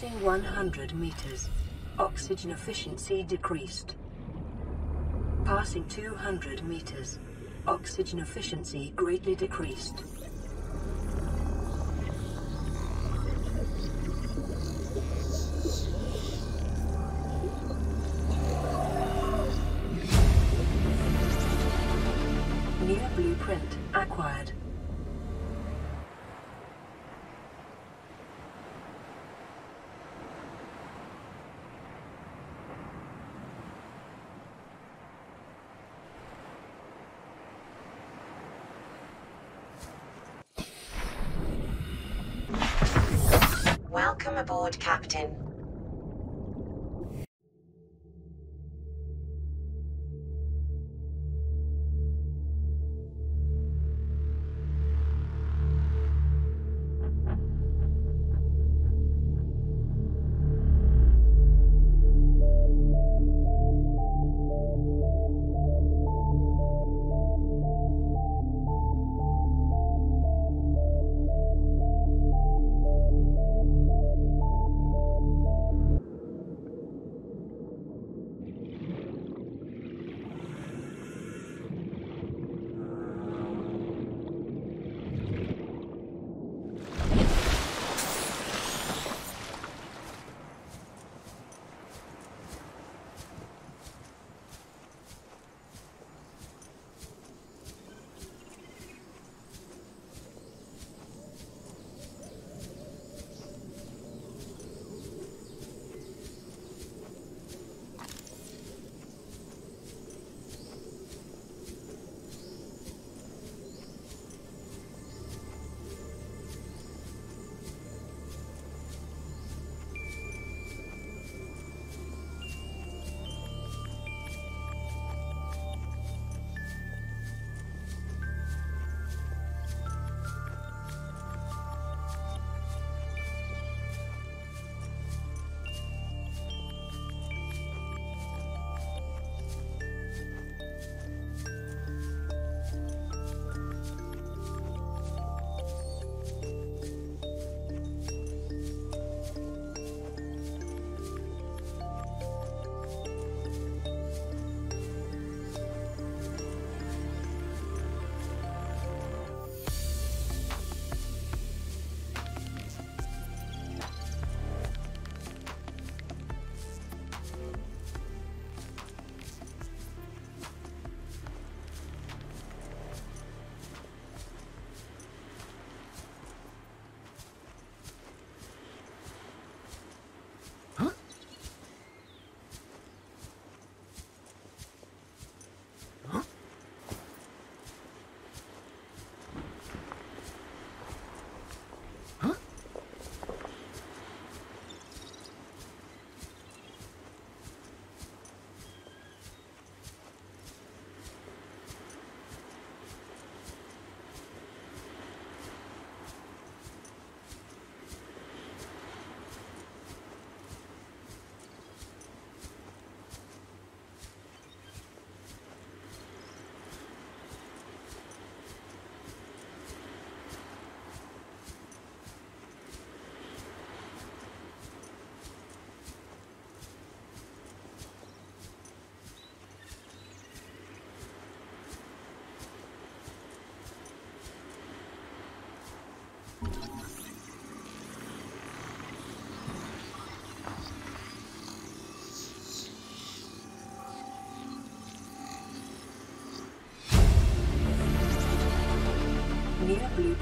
Passing 100 meters. Oxygen efficiency decreased. Passing 200 meters. Oxygen efficiency greatly decreased. New blueprint acquired. Welcome aboard, Captain.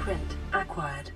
Blueprint acquired.